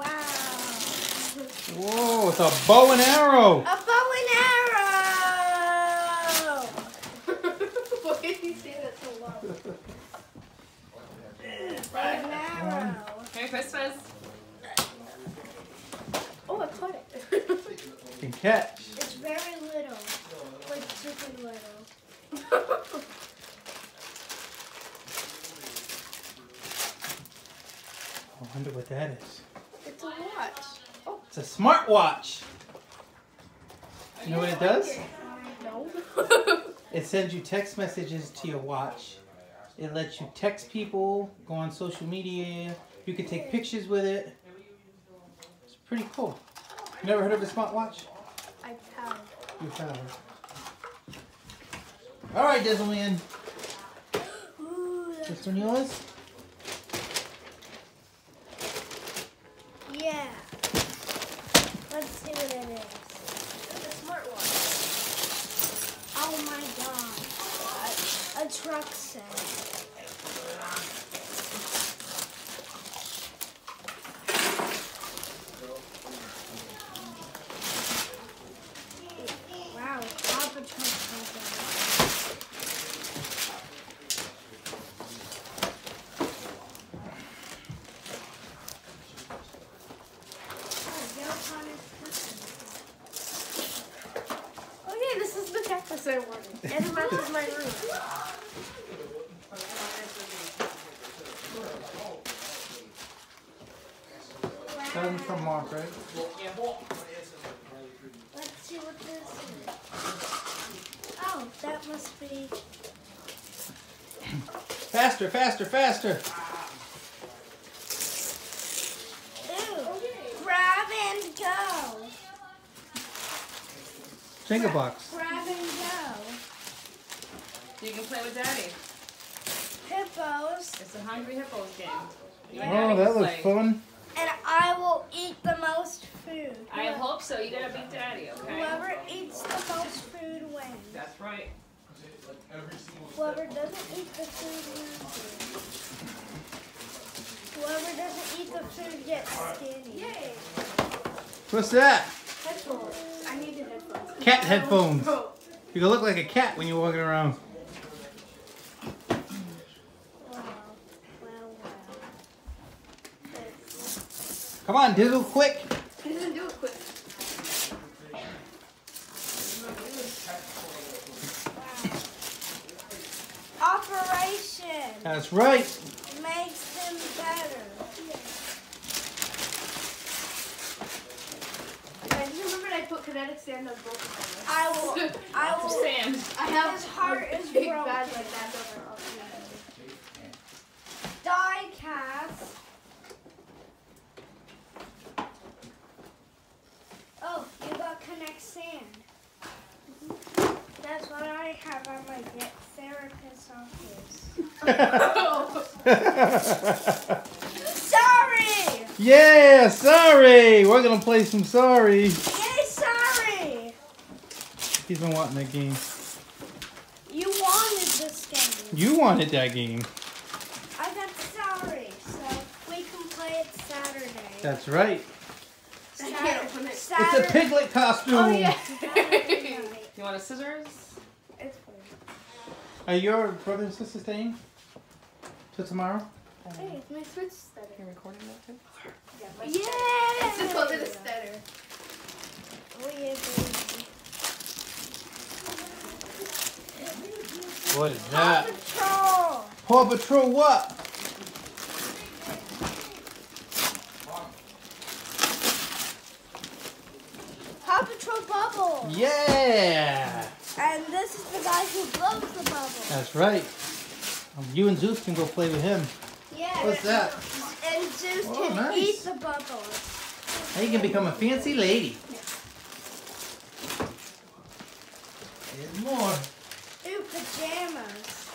Wow. Whoa, it's a bow and arrow. A bow and arrow. Why did you say that so loud? Bow and arrow. Merry Christmas. Oh, I caught it. Can catch. It's very little. Like super little. I wonder what that is. It's a watch. It's a smartwatch. You know what it does? No. It sends you text messages to your watch. It lets you text people, go on social media. You can take pictures with it. It's pretty cool. Never heard of a smartwatch? I have. You have. All right, that's, This one yours? Let's see what it is. a smartwatch. Oh my god. A truck set. Wow, Papa Truck has Oh yeah, this is the cactus I wanted. And it matches my room. That one's from Mark, right? Let's see what this is. Oh, that must be. Faster, faster, faster. Ooh, grab and go. Finger box. Grab and go. You can play with Daddy. Hippos, It's a Hungry Hippos game. You and Oh, that can looks fun. And I will eat the most food. I hope so. You gotta beat Daddy, okay? Whoever eats the most food wins. That's right. Whoever doesn't eat the food loses. Whoever doesn't eat the food gets skinny. Yay! What's that? Headphones. I needed headphones. Cat headphones. Oh. You can look like a cat when you're walking around. Wow. Wow, wow. That's- Come on, Dizzle, quick. He doesn't do it quick. Operation That's right. makes them better. And you remember I put kinetic sand on both of them. I will. I will. sand. I have His heart a is big broken. bag like that over all the Die cast. Oh, connect sand. That's what I have on my get therapist's office. Sorry! yeah, sorry. We're gonna play some sorry. Yay, sorry! He's been wanting that game. You wanted this game. You wanted that game. I got sorry, so we can play it Saturday. That's right. I can't open it. It's a piglet costume. Oh yeah. Oh, you want a scissors? It's fine. Are your brother and sister staying till tomorrow? Hey, it's my switch stutter. You're recording that too? Yeah! It's just called it a stutter. Oh yeah, baby. What is Paw that? Patrol! Paw Patrol what? Paw Patrol Bubble! Yeah. And this is the guy who blows the bubble. That's right. Um, you and Zeus can go play with him. Yeah. What's that? And Zeus Oh, can nice. eat the bubbles. Now you can become a fancy lady. There's more. Ooh, pajamas.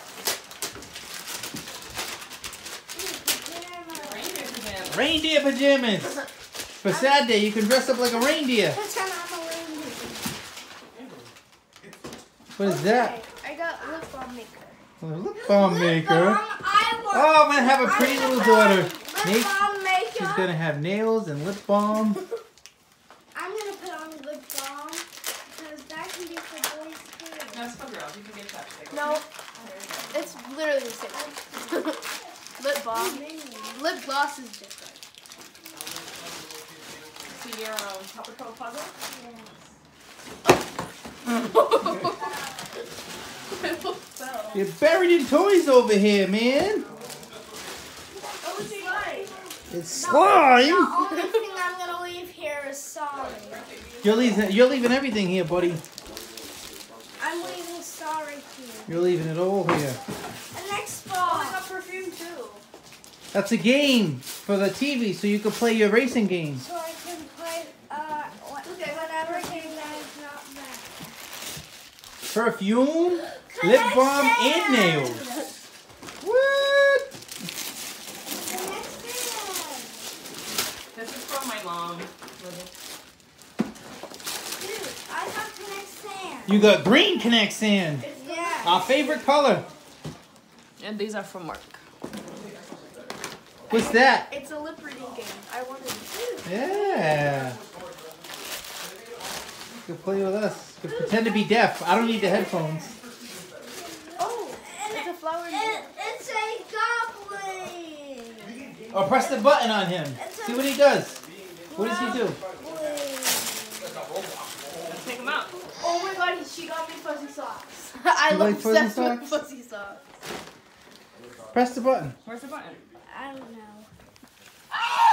Ooh, pajamas. Reindeer pajamas. Reindeer pajamas. For sad day, you can dress up like a reindeer. Pretend I'm a reindeer. What is that? I got lip balm maker. A lip balm Lip maker. balm, I want. Oh, I'm gonna have a pretty I little daughter. Lip Make- balm maker. She's gonna have nails and lip balm. I'm gonna put on lip balm because that can be for boys too. No, it's for girls. You can get chapstick. No, it's literally the same. Lip balm. Lip gloss is different. See your um, Paw Patrol puzzle? so. You're buried in toys over here, man. Oh, it's slime. It's slime. The only thing I'm gonna leave here is sorry. You're leaving. You're leaving everything here, buddy. I'm leaving sorry here. You're leaving it all here. And next Oh, I got perfume too. That's a game for the TV, so you can play your racing games. So I can play uh wh- Okay, whatever game that is not that. Perfume, lip balm, and nails. What? The next game. This is from my mom. Dude, I got the next sand. You got green Connect Sand, Yeah. our favorite color. And these are from work. What's that? It's a lip reading game. I wanted to. Yeah. You can play with us. You can pretend to be deaf. I don't need the headphones. Oh, it's a flower. It, it's a goblin. Or press the button on him. See what he does. What does he do? Let's take them out. Oh my god, she got me fuzzy socks. I You love like fuzzy obsessed with socks? fuzzy socks. Press the button. Where's the button? I don't know. Ah!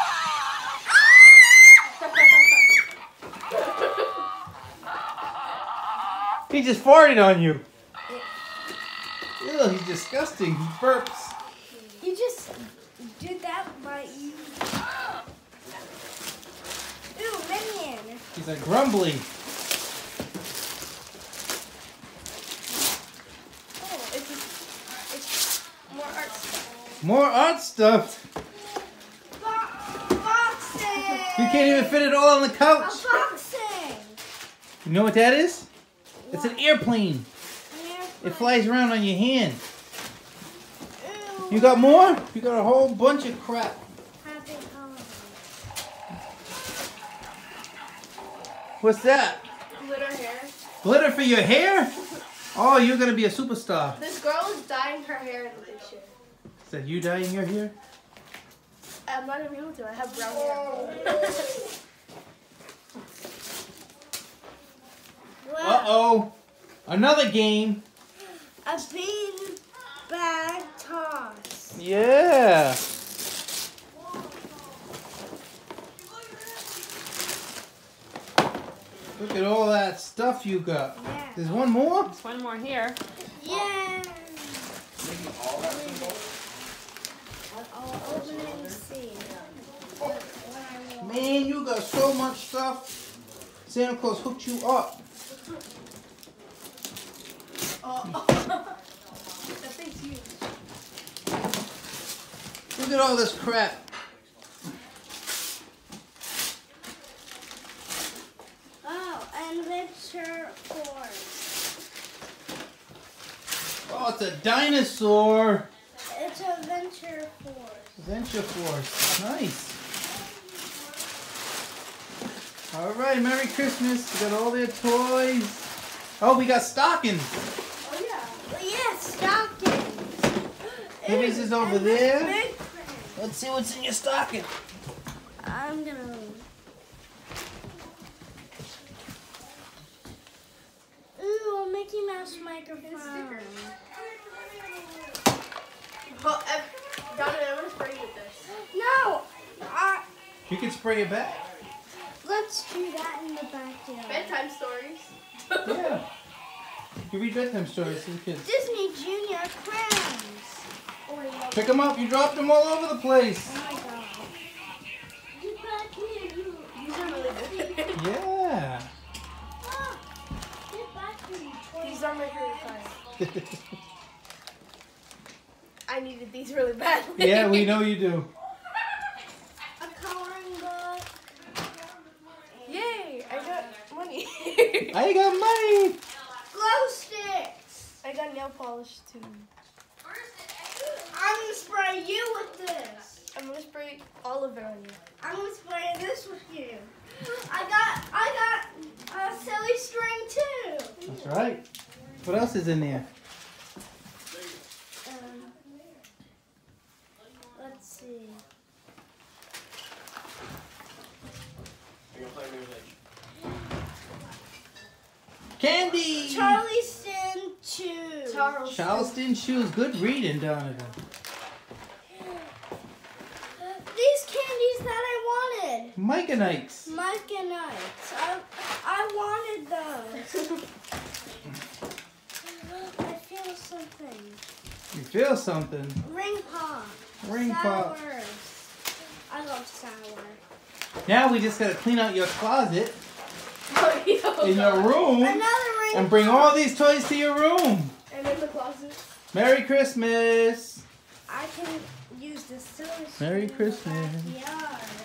He just farted on you. Ew, he's disgusting. He burps. He just did that by you. Ooh, minion. He's a grumbly. Oh, it's it's more art stuff. More art stuff. Bo- boxing. You can't even fit it all on the couch. Unboxing. You know what that is? It's an airplane. It flies around on your hand. Ooh. You got more? You got a whole bunch of crap. Happy. What's that? Glitter hair. Glitter for your hair? Oh, you're gonna be a superstar. This girl is dyeing her hair in the picture. Is that you dyeing your hair? I'm not gonna be able to. I have brown hair. Oh. Uh oh. Another game. A bean bag toss. Yeah. Look at all that stuff you got. Yeah. There's one more? There's one more here. Yeah. I'll open it and see. What, what I want. Man, you got so much stuff. Santa Claus hooked you up. Oh. that thing's huge. Look at all this crap. Oh, adventure force. Oh, it's a dinosaur. It's adventure force. Adventure Force. Nice. All right, Merry Christmas. We got all their toys. Oh, we got stockings. Oh yeah. Well, yeah, stockings. Maybe is over there. Let's see what's in your stocking. I'm gonna. Ooh, a Mickey Mouse microphone. Well, ev- Donna, I'm gonna spray you with this. No, uh, You can spray it back. Let's do that in the backyard. Bedtime stories. Yeah. You read bedtime stories to the kids. Disney Junior crowns. Oh, I love Pick them up. You dropped them all over the place. Oh my god. Get back here, you. These are really good. Yeah. Ah, get back here. These are my favorite kinds. I needed these really badly. yeah, we know you do. A coloring book. Yay! I got money. I got money. Glow sticks. I got nail polish too. I'm gonna spray you with this. I'm I'm gonna spray olive oil on you. I'm gonna spray this with you. I got I got a silly string too. That's right. What else is in there? Um, let's see. Candy! Charleston chew. Charles. Charleston shoes. Good reading, Donavan. These candies that I wanted. Micanites. Mike and Ikes. I, I wanted those. I feel something. You feel something. Ring pop. Ring pop. Sours. I love sour. Now we just gotta clean out your closet in your room and bring all these toys to your room. And in the closet. Merry Christmas. I can use this Merry string in the Christmas.